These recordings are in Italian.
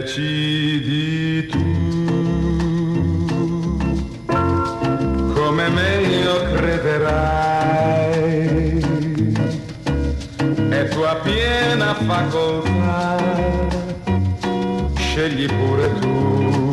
decidi tu. Come meglio crederai. È tua piena facoltà. Scegli pure tu.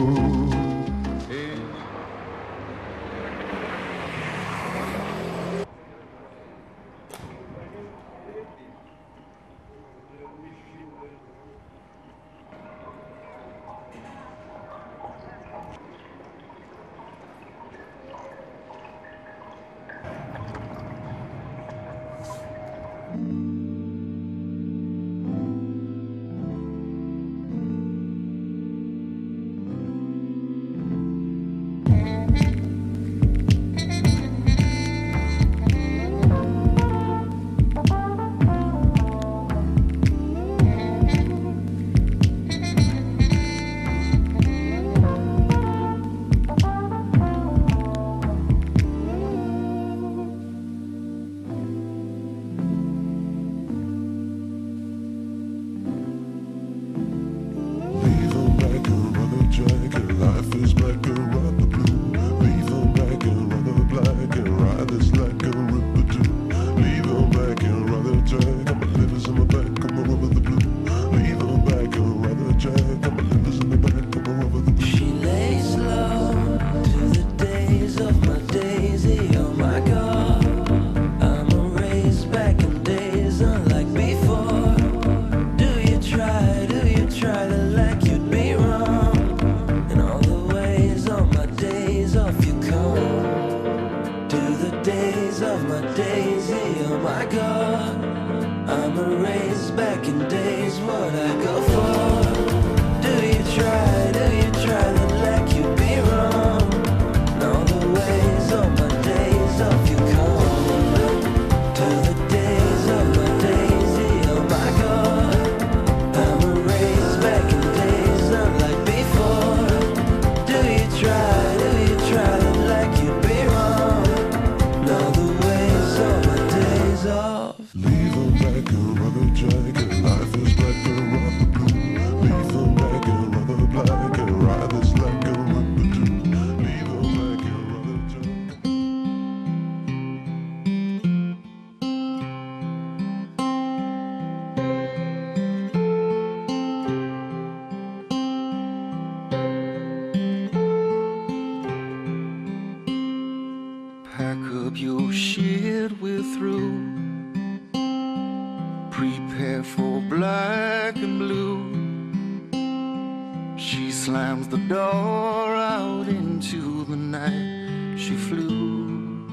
the door out into the night she flew.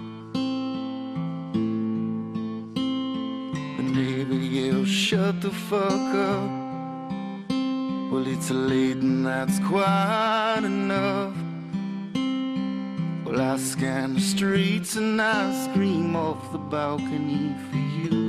And Maybe you'll shut the fuck up. Well, it's late and that's quite enough. Well, I scan the streets and I scream off the balcony for you.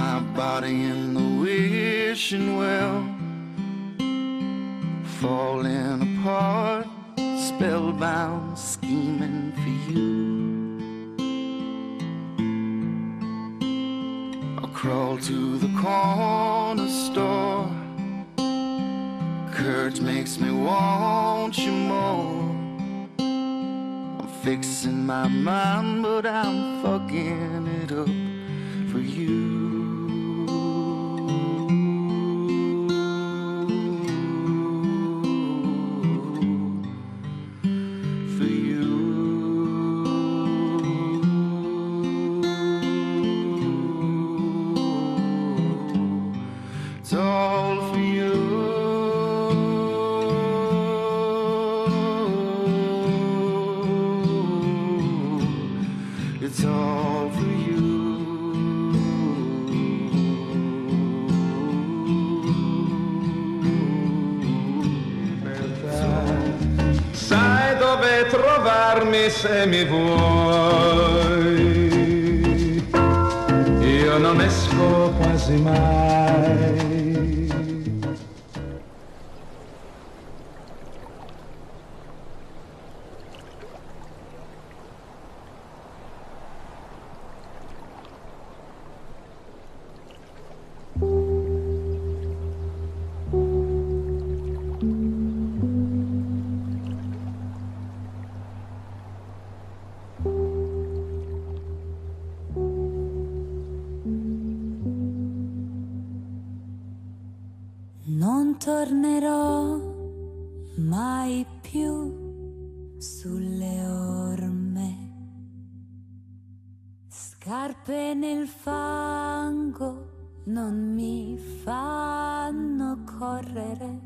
my body in the wishing well. Falling apart, spellbound, scheming for you. I'll crawl to the corner store. Courage makes me want you more. I'm fixing my mind but I'm fucking it up for you. provarmi se mi vuoi. Io non esco quasi mai tornerò mai più sulle orme. Scarpe nel fango non mi fanno correre.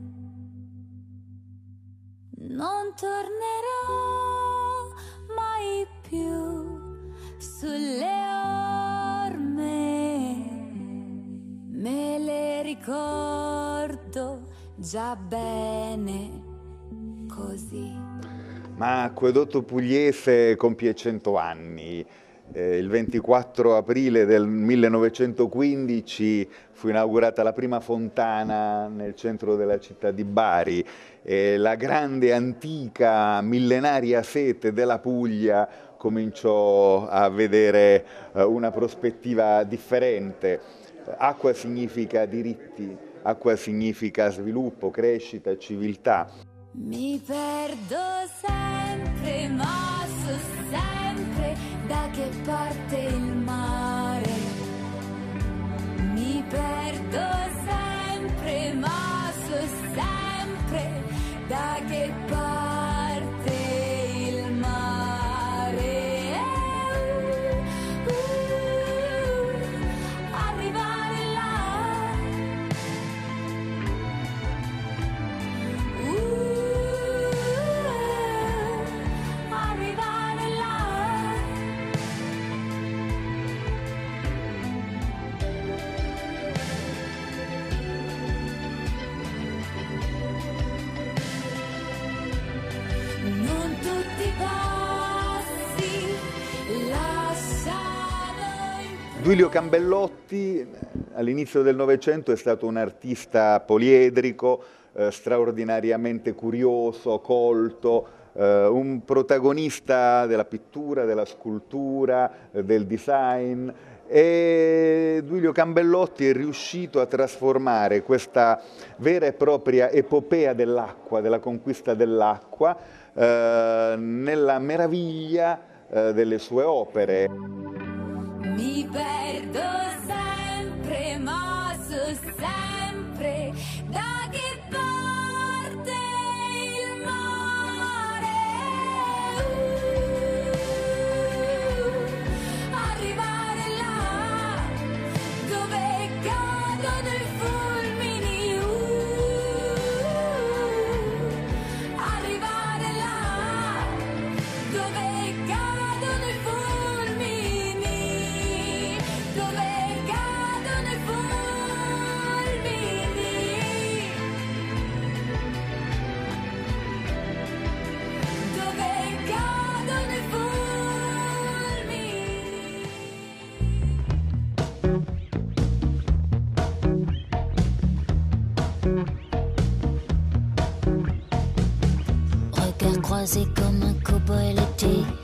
Non tornerò mai più sulle orme. Me le ricordo già bene così. Ma Acquedotto Pugliese compie 100 anni. Eh, il 24 aprile del 1915 fu inaugurata la prima fontana nel centro della città di Bari. e la grande, antica, millenaria sete della Puglia cominciò a vedere eh, una prospettiva differente. Acqua significa diritti, acqua significa sviluppo, crescita, civiltà. Mi perdo sempre, ma so sempre da che parte il mare. Mi perdo Duilio Cambellotti eh, all'inizio del Novecento è stato un artista poliedrico, eh, straordinariamente curioso, colto, eh, un protagonista della pittura, della scultura, eh, del design e Duilio Cambellotti è riuscito a trasformare questa vera e propria epopea dell'acqua, della conquista dell'acqua, eh, nella meraviglia eh, delle sue opere. Mi perdo sempre, ma so sempre da che parte il mare. Uh, arrivare là dove cadono i Croisé comme un cow-boy l'été.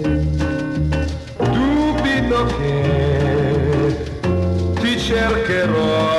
Que rola